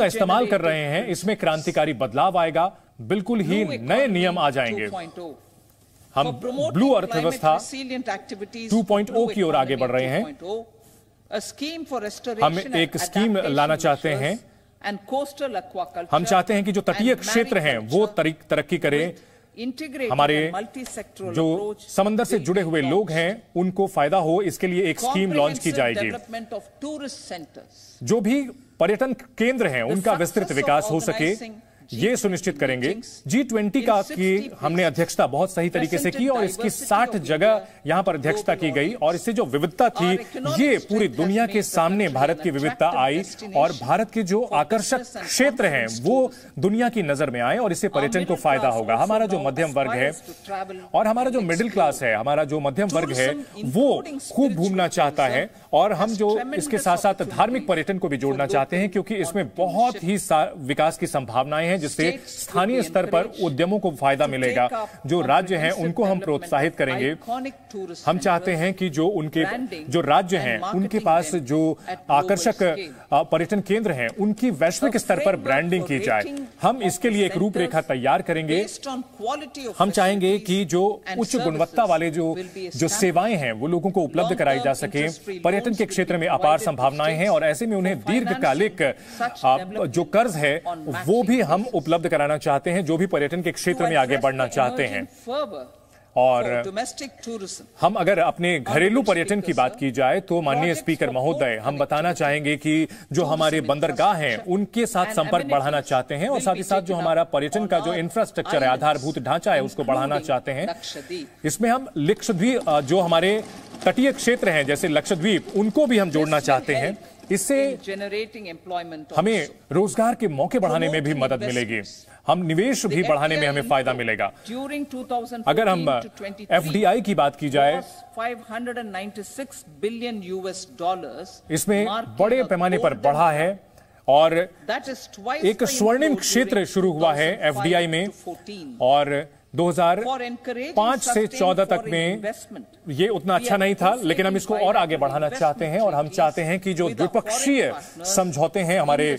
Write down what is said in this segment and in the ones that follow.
का इस्तेमाल कर रहे हैं इसमें क्रांतिकारी बदलाव आएगा बिल्कुल ही नए नियम आ जाएँगे। हम ब्लू अर्थव्यवस्था 2.0 की ओर आगे बढ़ रहे हैं। हम एक स्कीम लाना चाहते हैं। हम चाहते हैं कि जो तटीय क्षेत्र हैं वो तरक्की करें। हमारे जो समंदर से जुड़े हुए लोग हैं उनको फ़ायदा हो इसके लिए एक स्कीम लॉन्च की जाएगी। जो भी पर्यटन केंद्र हैं उनका विस्तृत विकास हो सके ये सुनिश्चित करेंगे जी ट्वेंटी का की हमने अध्यक्षता बहुत सही तरीके से की और इसकी साठ जगह यहाँ पर अध्यक्षता की गई और इससे जो विविधता थी ये पूरी दुनिया के सामने भारत की विविधता आई और भारत के जो आकर्षक क्षेत्र हैं वो दुनिया की नज़र में आए और इससे पर्यटन को फ़ायदा होगा। हमारा जो मध्यम वर्ग है और हमारा जो मिडिल क्लास है हमारा जो मध्यम वर्ग है वो खूब घूमना चाहता है और हम जो इसके साथ साथ धार्मिक पर्यटन को भी जोड़ना चाहते हैं क्योंकि इसमें बहुत ही विकास की संभावनाएँ हैं जिससे स्थानीय स्तर पर उद्यमों को फ़ायदा मिलेगा जो राज्य हैं उनको हम प्रोत्साहित करेंगे। हम चाहते हैं कि जो उनके जो राज्य हैं उनके पास जो आकर्षक पर्यटन केंद्र हैं उनकी वैश्विक स्तर पर ब्रांडिंग की जाए। हम इसके लिए एक रूपरेखा तैयार करेंगे। हम चाहेंगे कि जो उच्च गुणवत्ता वाले जो जो सेवाएँ हैं वो लोगों को उपलब्ध कराई जा सके। पर्यटन के क्षेत्र में अपार संभावनाएँ हैं और ऐसे में उन्हें दीर्घकालिक जो कर्ज है वो भी हम उपलब्ध कराना चाहते हैं जो भी पर्यटन के क्षेत्र में आगे बढ़ना चाहते हैं। और हम अगर अपने घरेलू पर्यटन की बात की जाए तो माननीय स्पीकर महोदय हम बताना चाहेंगे कि जो हमारे बंदरगाह हैं उनके साथ संपर्क बढ़ाना चाहते हैं और साथ ही साथ जो हमारा पर्यटन का जो इंफ्रास्ट्रक्चर है आधारभूत ढांचा है उसको बढ़ाना चाहते हैं। इसमें हम लक्षद्वीप जो हमारे तटीय क्षेत्र हैं जैसे लक्षद्वीप उनको भी हम जोड़ना चाहते हैं। इससे हमें रोज़गार के मौके बढ़ाने में भी मदद मिलेगी। हम निवेश भी बढ़ाने में हमें फ़ायदा मिलेगा। ड्यूरिंग अगर हम एफडीआई की बात की जाए 596 बिलियन यूएस डॉलर्स इसमें बड़े पैमाने पर बढ़ा है और एक स्वर्णिम क्षेत्र शुरू हुआ है एफडीआई में। और 2005 से 14 तक में ये उतना अच्छा नहीं था लेकिन हम इसको और आगे बढ़ाना चाहते हैं और हम चाहते हैं कि जो द्विपक्षीय समझौते हैं हमारे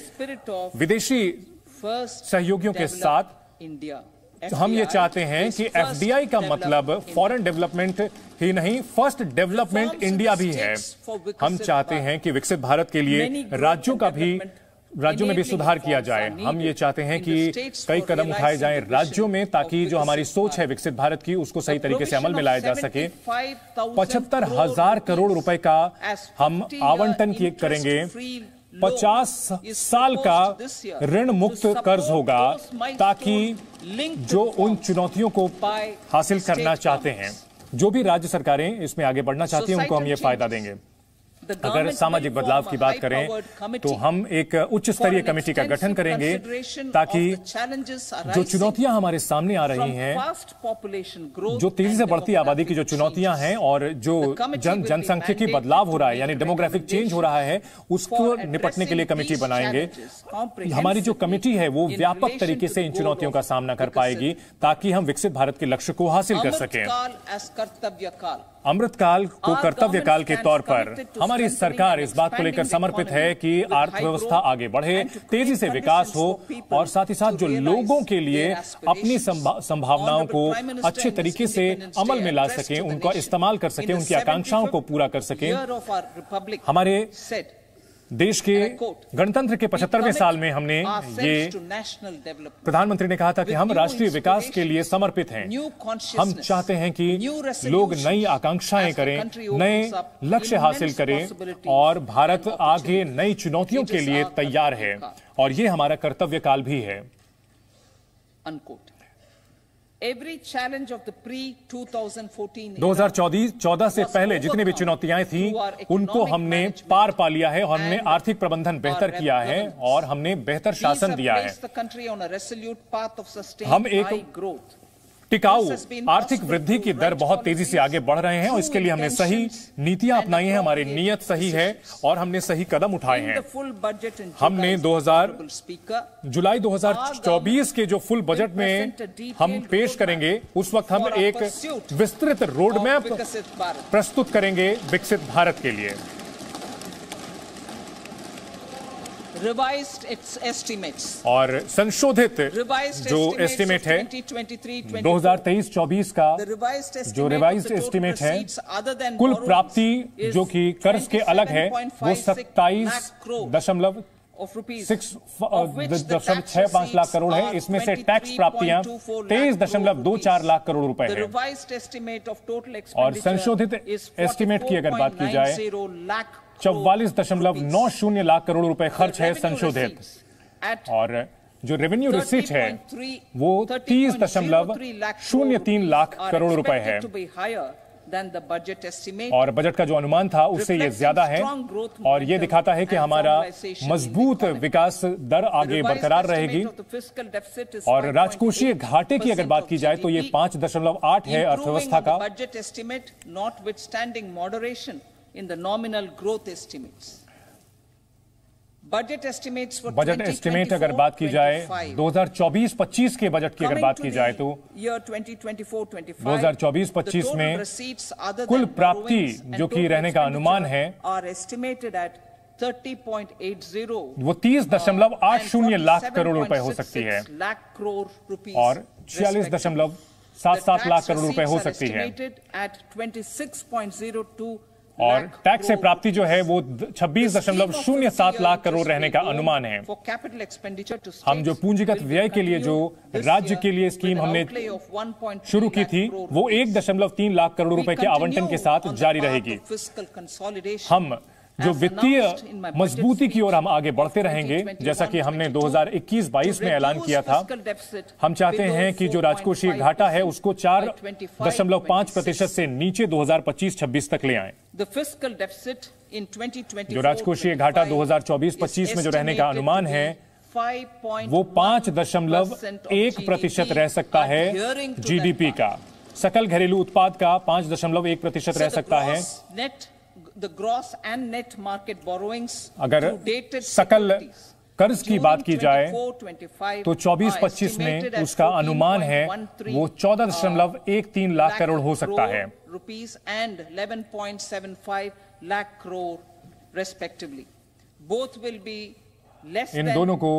विदेशी सहयोगियों के साथ तो हम ये चाहते हैं कि एफडीआई का मतलब फॉरेन डेवलपमेंट ही नहीं फ़र्स्ट डेवलपमेंट इंडिया भी है। हम चाहते हैं कि विकसित भारत के लिए राज्यों का भी राज्यों में भी सुधार किया जाए। हम ये चाहते हैं कि कई कदम उठाए जाएँ राज्यों में ताकि जो हमारी सोच है विकसित भारत की उसको सही तरीके से अमल में लाया जा सके। पचहत्तर हज़ार करोड़ रुपए का हम आवंटन करेंगे। पचास साल का ऋण मुक्त कर्ज होगा ताकि जो उन चुनौतियों को हासिल करना चाहते हैं। जो भी राज्य सरकारें इसमें आगे बढ़ना चाहती हैं उनको हम ये फ़ायदा देंगे। अगर सामाजिक बदलाव की बात करें तो हम एक उच्च स्तरीय कमेटी का गठन करेंगे ताकि जो चुनौतियाँ हमारे सामने आ रही हैं जो तेज़ी से बढ़ती आबादी की जो चुनौतियाँ हैं और जो जन जनसंख्यिकी बदलाव हो रहा है यानी डेमोग्राफिक चेंज हो रहा है उसको निपटने के लिए कमेटी बनाएँगे। हमारी जो कमेटी है वो व्यापक तरीके से इन चुनौतियों का सामना कर पाएगी ताकि हम विकसित भारत के लक्ष्य को हासिल कर सकें। अमृतकाल को कर्तव्य काल के तौर पर हमारी सरकार इस बात को लेकर समर्पित है कि अर्थव्यवस्था आगे बढ़े तेज़ी से विकास हो और साथ ही साथ जो लोगों के लिए अपनी संभावनाओं को अच्छे तरीके से अमल में ला सके उनका इस्तेमाल कर सके उनकी आकांक्षाओं को पूरा कर सके। हमारे देश के गणतंत्र के पचहत्तरवें साल में हमने ये प्रधानमंत्री ने कहा था कि हम राष्ट्रीय विकास के लिए समर्पित हैं। हम चाहते हैं कि लोग नई आकांक्षाएँ करें नए लक्ष्य हासिल करें और भारत आगे नई चुनौतियों के लिए तैयार है। और ये हमारा कर्तव्य काल भी है। दो हज़ार चौदह से पहले जितनी भी चुनौतियाँ थी उनको हमने पार पा लिया है और हमने आर्थिक प्रबंधन बेहतर किया है और हमने बेहतर शासन दिया है। हम एक ग्रोथ टिकाऊ आर्थिक वृद्धि की दर बहुत तेज़ी से आगे बढ़ रहे हैं और इसके लिए हमने सही नीतियाँ अपनाई हैं हमारी नीयत सही है और हमने सही कदम उठाए हैं। हमने 2000 जुलाई 2024 के जो फुल बजट में हम पेश करेंगे उस वक्त हम एक विस्तृत रोडमैप प्रस्तुत करेंगे विकसित भारत के लिए। और संशोधित जो एस्टिमेट है 2023-24 का जो रिवाइज एस्टिमेट है कुल प्राप्ति जो कि कर्ज के अलग है वो सत्ताईस दशमलव सिक्स दशमलव छह पाँच लाख करोड़ है। इसमें से टैक्स प्राप्तियाँ तेईस दशमलव दो चार लाख करोड़ रुपए है। और संशोधित एस्टिमेट की अगर बात की जाए लाख चौवालीस दशमलव नौ शून्य लाख करोड़ रुपए खर्च है संशोधित। और जो रेवेन्यू रिसीट है वो तीस दशमलव शून्य तीन लाख करोड़ रुपए है। और बजट का जो अनुमान था उससे ये ज़्यादा है और ये दिखाता है कि हमारा मज़बूत विकास दर आगे बरकरार रहेगी। और राजकोषीय घाटे की अगर बात की जाए तो ये पाँच दशमलव आठ है अर्थव्यवस्था का। Budget estimate notwithstanding moderation in the nominal growth estimates. Budget estimate अगर बात की जाए 2024-25 के बजट की अगर बात की जाए तो 2024-25 में कुल प्राप्ति जो कि रहने का अनुमान है वो तीस दशमलव आठ शून्य लाख करोड़ रुपए हो सकती है। और छियालीस दशमलव सात सात लाख करोड़ रुपए हो सकती है। और टैक्स से प्राप्ति जो है वो छब्बीस दशमलव शून्य सात लाख करोड़ रहने का अनुमान है। हम जो पूंजीगत व्यय के लिए जो राज्य के लिए स्कीम हमने शुरू की थी वो एक दशमलव तीन लाख करोड़ रुपए के आवंटन के साथ जारी रहेगी। हम जो वित्तीय मजबूती की ओर हम आगे बढ़ते रहेंगे 2021-22 जैसा कि हमने 2021-22 में ऐलान किया था। हम चाहते हैं कि जो राजकोषीय घाटा है उसको चार दशमलव पाँच प्रतिशत से नीचे 2025-26 तक ले आए। The fiscal deficit in 2024 जो राजकोषीय घाटा 2024-25 में जो रहने का अनुमान है वो पाँच दशमलव एक प्रतिशत रह सकता है जीडीपी का। सकल घरेलू उत्पाद का पाँच दशमलव एक प्रतिशत रह सकता है। The gross and net market borrowings अगर सकल कर्ज की बात की जाए तो 24-25 में उसका अनुमान है वो चौदह दशमलव एक तीन लाख करोड़ हो सकता है। Rupees and 11.75 lakh crore respectively both will be less in दोनों को